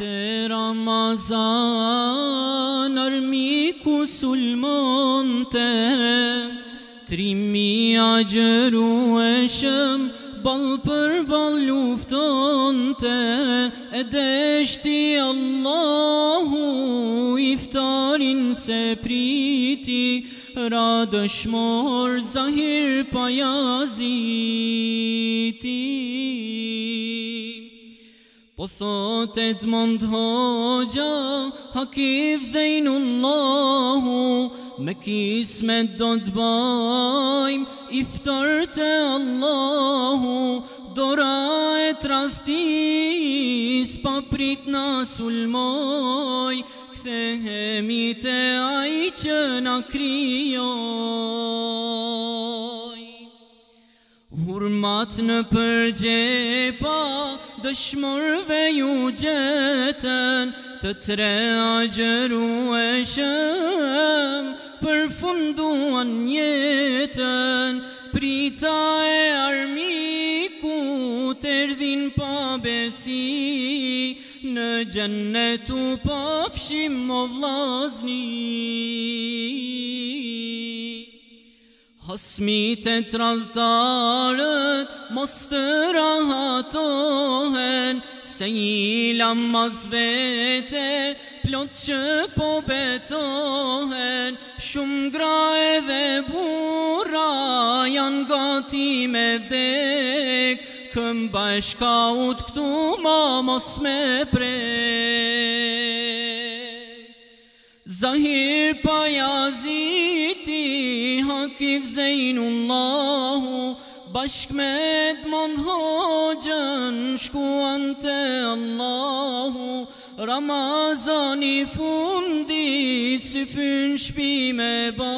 Te Ramazan armiku sulmon te Trimi a gjëru e shëm Bal për bal lufton E deshti Allahu Iftarin se priti Ra zahir pa Po thotet mund hoxha, hakif zeynu Allahu, me kismet do të bajm, iftar të Allahu, dora e trastis, pa na sulmoj, këthehemi të ajqë na kryoj. Kur në përgjepa, dëshmorve ju gjetën, të tre agjeru e shëm, funduan jetën, prita e armiku, të rdhin pa besi, në gjennetu pa po o vlazni. Hasmi e të radhëtarët, mos të rahatohen, se i lamaz vete, plot që po betohen, shumë gra edhe dhe bura janë gati me vdek, këmba e shkaut këtu ma mos me prej. Zahir pa jazim, kif zeynu Allahu Bashk me Edmond Hoxën shkuan të Allahu Ramazani fundi syfyn shpi me ba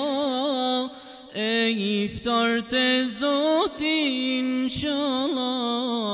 E iftar të zotin shalat